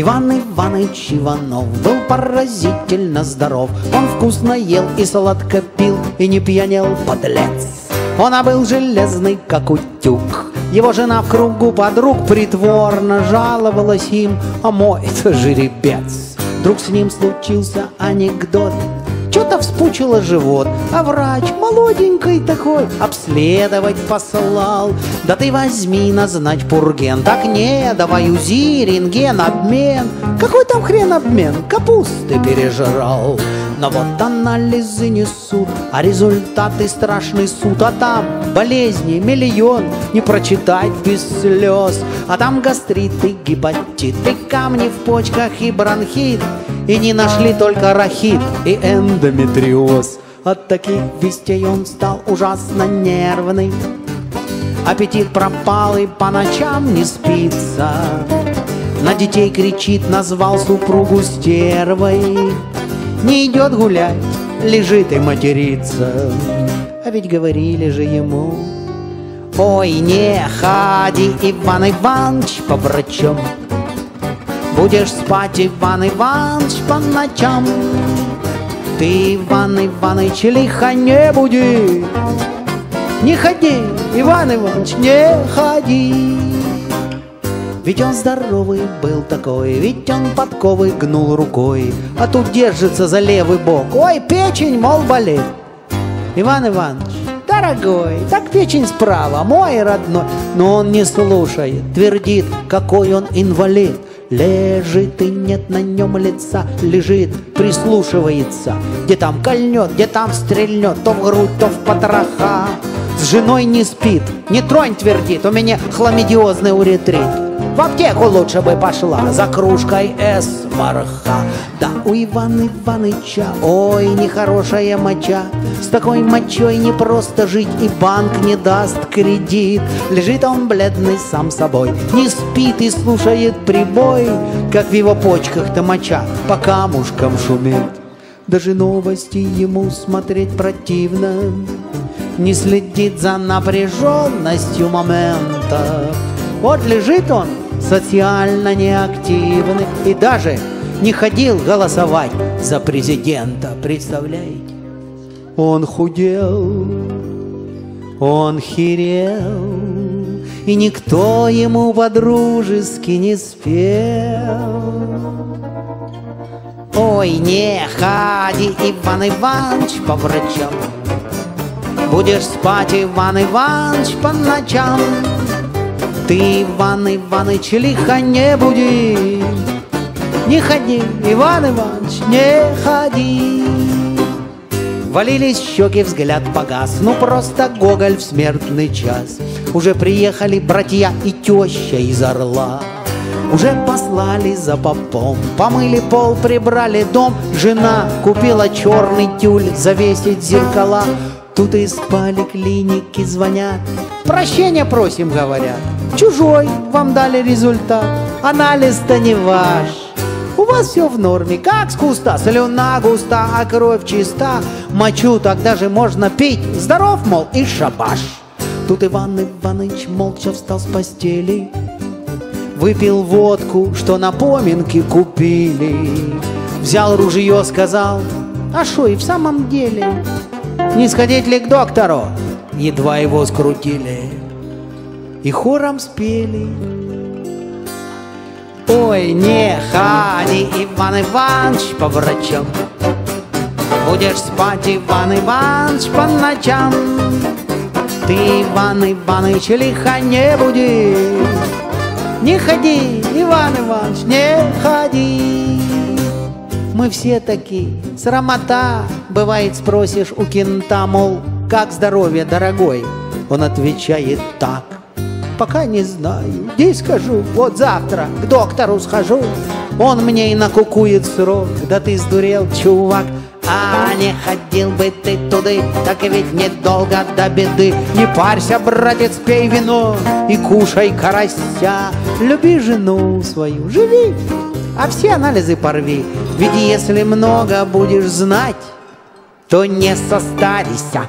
Иван Иванович Иванов был поразительно здоров. Он вкусно ел и сладко пил, и не пьянел, подлец. Он был железный, как утюг. Его жена в кругу подруг притворно жаловалась им, а мой это жеребец. Вдруг с ним случился анекдот, что-то вспучило живот, а врач молоденький такой обследовать послал. Да ты возьми назначь пурген, так не, давай УЗИ, рентген, обмен. Какой там хрен обмен, капусты пережрал. Но вот анализы несут, а результаты страшный суд. А там болезни миллион, не прочитать без слез. А там гастриты, гепатиты, камни в почках и бронхит. И не нашли только рахит и эндометриоз. От таких вестей он стал ужасно нервный. Аппетит пропал и по ночам не спится. На детей кричит, назвал супругу стервой. Не идет гулять, лежит и матерится. А ведь говорили же ему Ой, не ходи, Иван Иванович, по врачам Будешь спать, Иван Иванович, по ночам. Ты, Иван Иванович, лихо не буди. Не ходи, Иван Иванович, не ходи. Ведь он здоровый был такой, ведь он подковы гнул рукой, а тут держится за левый бок. Ой, печень, мол, болит. Иван Иванович, дорогой, так печень справа, мой родной. Но он не слушает, твердит, какой он инвалид. Лежит и нет на нем лица, лежит, прислушивается, где там кольнет, где там стрельнет, то в грудь, то в потроха. С женой не спит, не тронь, твердит, у меня хламидиозный уретрит. В аптеку лучше бы пошла за кружкой эсмарха. Да у Ивана Иваныча, ой, нехорошая моча. С такой мочой не просто жить, и банк не даст кредит. Лежит он бледный сам собой, не спит и слушает прибой, как в его почках-то моча по камушкам шумит. Даже новости ему смотреть противно, не следит за напряженностью момента. Вот лежит он, социально неактивный, и даже не ходил голосовать за президента, представляете? Он худел, он херел, и никто ему по-дружески не спел. Ой, не ходи, Иван Иванович, по врачам, Будешь спать, Иван Иванович, по ночам, ты, Иван Иваныч, лихо не буди, Не ходи, Иван Иванович, не ходи. Валились щеки, взгляд погас, ну просто Гоголь в смертный час. Уже приехали братья и теща из Орла. Уже послали за попом, помыли пол, прибрали дом. Жена купила черный тюль, завесить зеркала. Тут из поликлиники звонят, прощения просим, говорят. Чужой вам дали результат, анализ-то не ваш. У вас все в норме, как с куста, слюна густа, а кровь чиста. Мочу тогда же можно пить, здоров, мол, и шабаш. Тут Иван Иванович молча встал с постели, Выпил водку, что на поминке купили. Взял ружье, сказал, а шо и в самом деле? Не сходить ли к доктору? Едва его скрутили и хором спели. Ой, не ходи, Иван Иванович, по врачам, Будешь спать, Иван Иванович, по ночам. Ты, Иван Иванович, лихо не буди, Не ходи, Иван Иванович, не ходи. Мы все такие, срамота, бывает спросишь у кента, мол, как здоровье, дорогой? Он отвечает так пока не знаю. Где скажу? Вот завтра к доктору схожу. Он мне и накукует срок. Да ты сдурел, чувак. А не ходил бы ты туды, так ведь недолго до беды. Не парься, братец, пей вино и кушай карася. Люби жену свою, живи, а все анализы порви. Ведь если много будешь знать, то не состарися.